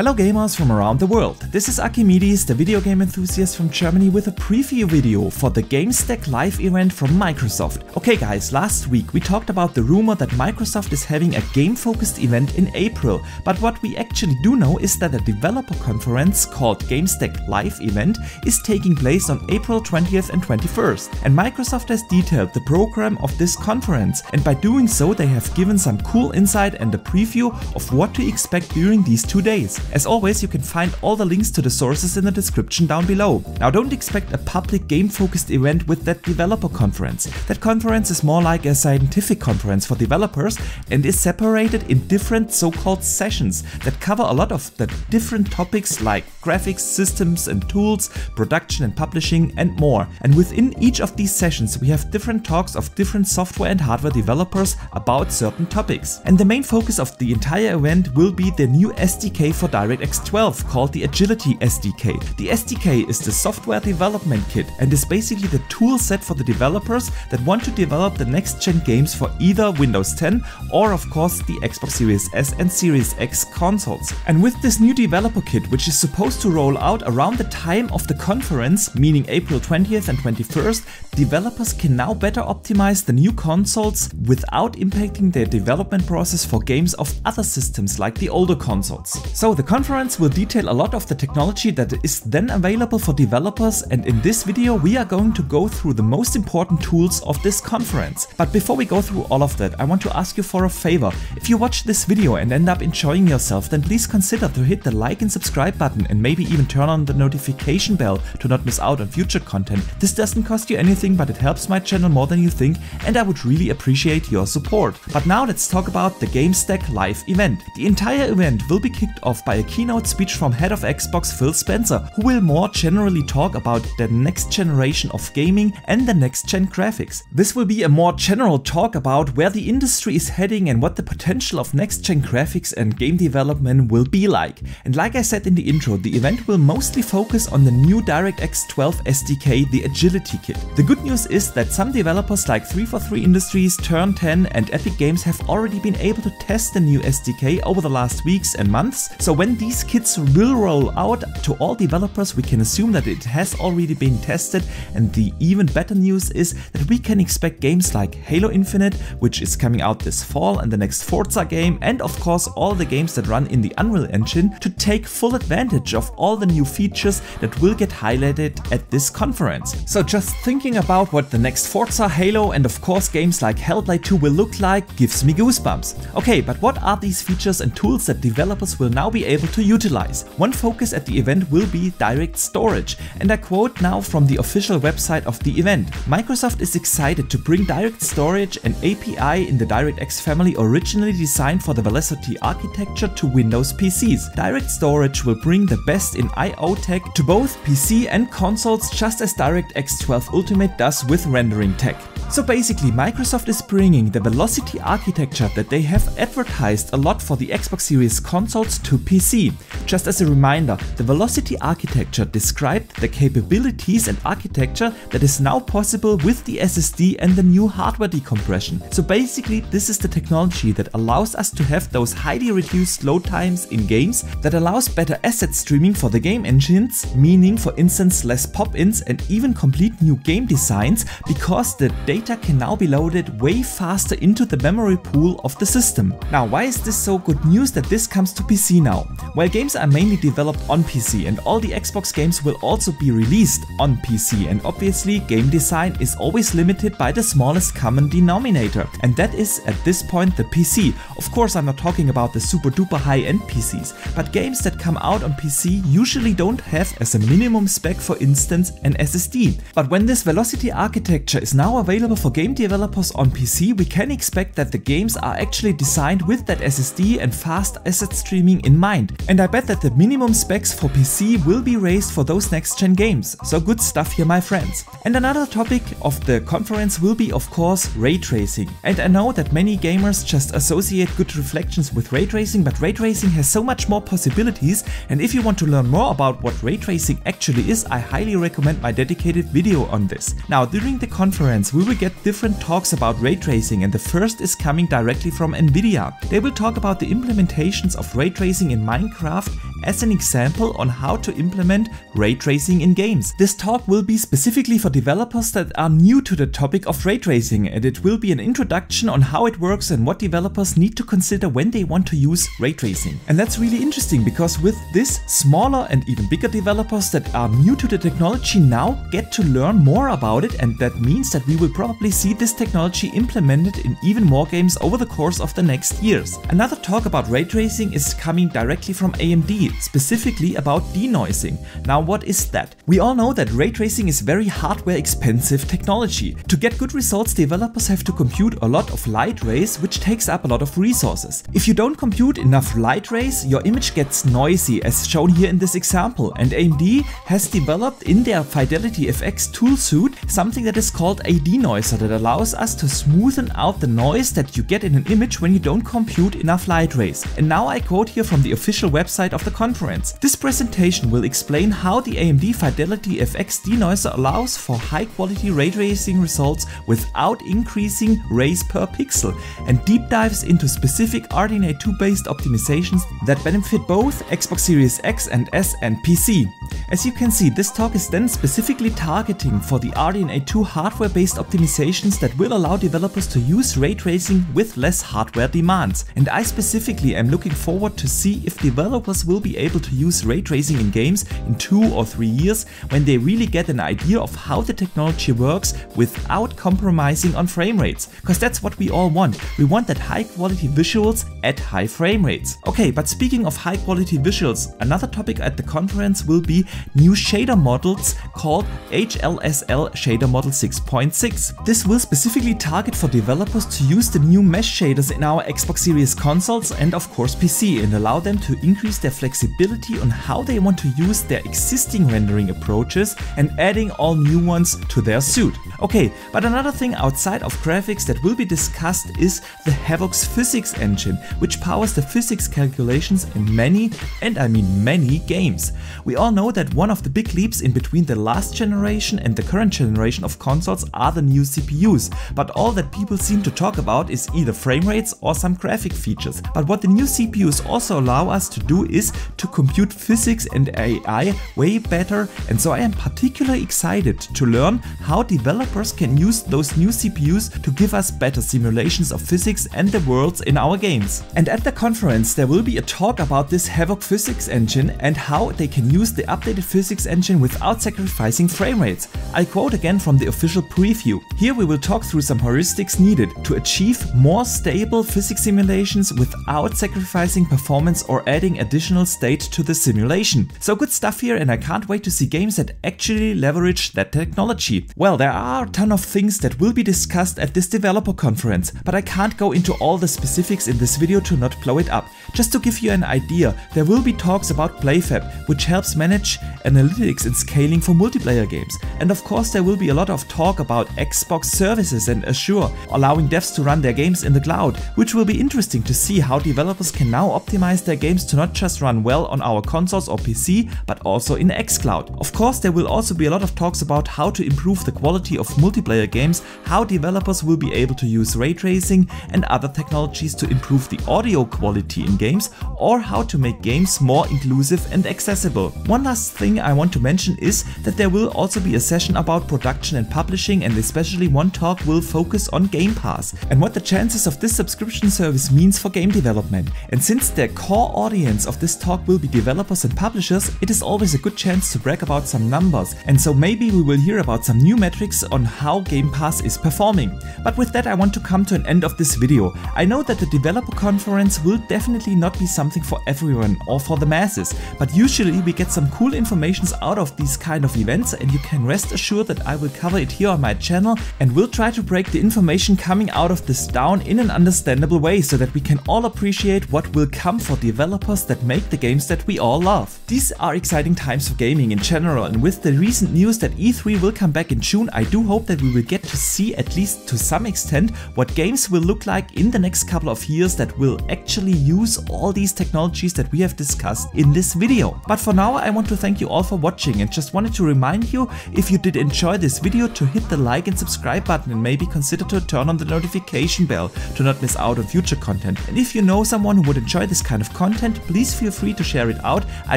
Hello gamers from around the world, this is Archimedes, the video game enthusiast from Germany with a preview video for the GameStack live event from Microsoft. Okay guys, last week we talked about the rumor that Microsoft is having a game-focused event in April, but what we actually do know is that a developer conference called GameStack Live event is taking place on April 20th and 21st, and Microsoft has detailed the program of this conference, and by doing so they have given some cool insight and a preview of what to expect during these two days. As always, you can find all the links to the sources in the description down below. Now don't expect a public game-focused event with that developer conference. That conference is more like a scientific conference for developers and is separated in different so-called sessions that cover a lot of the different topics like graphics, systems and tools, production and publishing and more. And within each of these sessions we have different talks of different software and hardware developers about certain topics. And the main focus of the entire event will be the new SDK for DirectX 12 called the Agility SDK. The SDK is the software development kit and is basically the tool set for the developers that want to develop the next gen games for either Windows 10 or of course the Xbox Series S and Series X consoles. And with this new developer kit, which is supposed to roll out around the time of the conference, meaning April 20th and 21st, developers can now better optimize the new consoles without impacting their development process for games of other systems like the older consoles. So the conference will detail a lot of the technology that is then available for developers and in this video we are going to go through the most important tools of this conference. But before we go through all of that, I want to ask you for a favor. If you watch this video and end up enjoying yourself, then please consider to hit the like and subscribe button and maybe even turn on the notification bell to not miss out on future content. This doesn't cost you anything but it helps my channel more than you think and I would really appreciate your support. But now let's talk about the GameStack live event. The entire event will be kicked off by a keynote speech from head of Xbox Phil Spencer, who will more generally talk about the next generation of gaming and the next gen graphics. This will be a more general talk about where the industry is heading and what the potential of next gen graphics and game development will be like. And like I said in the intro, the event will mostly focus on the new DirectX 12 SDK, the Agility Kit. The good news is that some developers like 343 Industries, Turn 10 and Epic Games have already been able to test the new SDK over the last weeks and months, so when these kits will roll out to all developers, we can assume that it has already been tested and the even better news is that we can expect games like Halo Infinite, which is coming out this fall, and the next Forza game, and of course all the games that run in the Unreal Engine to take full advantage of all the new features that will get highlighted at this conference. So just thinking about what the next Forza, Halo and of course games like Hellblade 2 will look like gives me goosebumps. Okay, but what are these features and tools that developers will now be able to utilize? One focus at the event will be direct storage, and I quote now from the official website of the event. Microsoft is excited to bring direct storage, and API in the DirectX family originally designed for the Velocity architecture to Windows PCs. Direct storage will bring the best in I.O. tech to both PC and consoles just as DirectX 12 Ultimate does with rendering tech. So basically Microsoft is bringing the Velocity architecture that they have advertised a lot for the Xbox Series consoles to PC. Just as a reminder, the Velocity architecture described the capabilities and architecture that is now possible with the SSD and the new hardware decompression. So basically this is the technology that allows us to have those highly reduced load times in games that allows better asset streaming for the game engines, meaning for instance less pop-ins and even complete new game designs because the data can now be loaded way faster into the memory pool of the system. Now why is this so good news that this comes to PC now? Well games are mainly developed on PC and all the Xbox games will also be released on PC and obviously game design is always limited by the smallest common denominator and that is at this point the PC. Of course I'm not talking about the super duper high end PCs, but games that come out on PC usually don't have as a minimum spec for instance an SSD. But when this Velocity architecture is now available for game developers on PC, we can expect that the games are actually designed with that SSD and fast asset streaming in mind. And I bet that the minimum specs for PC will be raised for those next gen games. So good stuff here my friends. And another topic of the conference will be of course ray tracing. And I know that many gamers just associate good reflections with ray tracing, but ray tracing has so much more possibilities and if you want to learn more about what ray tracing actually is, I highly recommend my dedicated video on this. Now during the conference we will get different talks about ray tracing and the first is coming directly from Nvidia. They will talk about the implementations of ray tracing in Minecraft as an example on how to implement ray tracing in games. This talk will be specifically for developers that are new to the topic of ray tracing and it will be an introduction on how it works and what developers need to consider when they want to use ray tracing. And that's really interesting because with this, smaller and even bigger developers that are new to the technology now get to learn more about it and that means that we will probably see this technology implemented in even more games over the course of the next years. Another talk about ray tracing is coming directly from AMD, specifically about denoising. Now what is that? We all know that ray tracing is very hardware expensive technology. To get good results developers have to compute a lot of light rays which takes up a lot of resources. If you don't compute enough light rays your image gets noisy as shown here in this example and AMD has developed in their Fidelity FX toolsuit something that is called a denoiser that allows us to smoothen out the noise that you get in an image when you don't compute enough light rays. And now I quote here from the official website of the conference. This presentation will explain how the AMD Fidelity FX denoiser allows for high quality ray tracing results without increasing rays per pixel and deep dives into specific RDNA 2 based optimizations that benefit both Xbox Series X and S and PC. As you can see, this talk is then specifically targeting for the RDNA 2 hardware based optimizations that will allow developers to use ray tracing with less hardware demands. And I specifically am looking forward to see if developers will be able to use ray tracing in games in two or three years when they really get an idea of how the technology works without compromising on frame rates. Because that's what we all want. We want that high quality visuals at high frame rates. Okay, but speaking of high quality visuals, another topic at the conference will be new shader models called HLSL Shader Model 6.6. This will specifically target for developers to use the new mesh shaders in our Xbox Series consoles and of course PC and allow them to increase their flexibility on how they want to use their existing rendering approaches and adding all new ones to their suit. Okay, but another thing outside of graphics that will be discussed is the Havok's physics engine, which powers the physics calculations in many, and I mean many, games. We all know that one of the big leaps in between the last generation and the current generation of consoles are the new CPUs, but all that people seem to talk about is either frame rates or some graphic features. But what the new CPUs also allow us to do is to compute physics and AI way better and so I am particularly excited to learn how developers can use those new CPUs to give us better simulations of physics and the worlds in our games. And at the conference there will be a talk about this Havok physics engine and how they can use the updated physics engine without sacrificing frame rates. I quote again from the official preview. Here we will talk through some heuristics needed to achieve more stable physics simulations without sacrificing performance or adding additional state to the simulation. So good stuff here and I can't wait to see games that actually leverage that technology. Well, there are a ton of things that will be discussed at this developer conference, but I can't go into all the specifics in this video to not blow it up. Just to give you an idea, there will be talks about PlayFab, which helps manage analytics and scaling for multiplayer games. And of course there will be a lot of talk about Xbox services and Azure, allowing devs to run their games in the cloud, which will be interesting to see how developers can now optimize their games to not just run well on our consoles or PC, but also in xCloud. Of course there will also be a lot of talks about how to improve the quality of multiplayer games, how developers will be able to use ray tracing and other technologies to improve the audio quality in games, or how to make games more inclusive and accessible. One last thing I want to mention is that there will also be a session about production and publishing and especially one talk will focus on Game Pass and what the chances of this subscription service means for game development. And since the core audience of this talk will be developers and publishers, it is always a good chance to brag about some numbers and so maybe we will hear about some new metrics on how Game Pass is performing. But with that I want to come to an end of this video. I know that the developer conference will definitely not be something for everyone or for the masses, but usually we get some cool informations out of these kind of events and you can rest assured that I will cover it here on my channel and will try to break the information coming out of this down in an understandable way so that we can all appreciate what will come for developers that make the games that we all love. These are exciting times for gaming in general and with the recent news that E3 will come back in June I do hope that we will get to see at least to some extent what games will look like in the next couple of years that will actually use all these technologies that we have discussed in this video. But for now I want to thank thank you all for watching and just wanted to remind you if you did enjoy this video to hit the like and subscribe button and maybe consider to turn on the notification bell to not miss out on future content. And if you know someone who would enjoy this kind of content, please feel free to share it out. I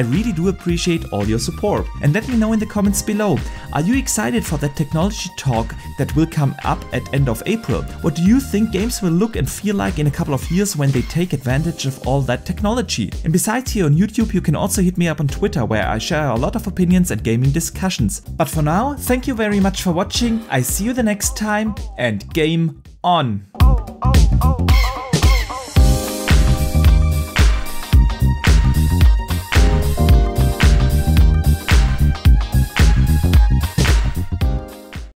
really do appreciate all your support. And let me know in the comments below, are you excited for that technology talk that will come up at end of April? What do you think games will look and feel like in a couple of years when they take advantage of all that technology? And besides here on YouTube, you can also hit me up on Twitter where I share there are a lot of opinions and gaming discussions. But for now, thank you very much for watching, I see you the next time, and game on! Oh, oh, oh. oh.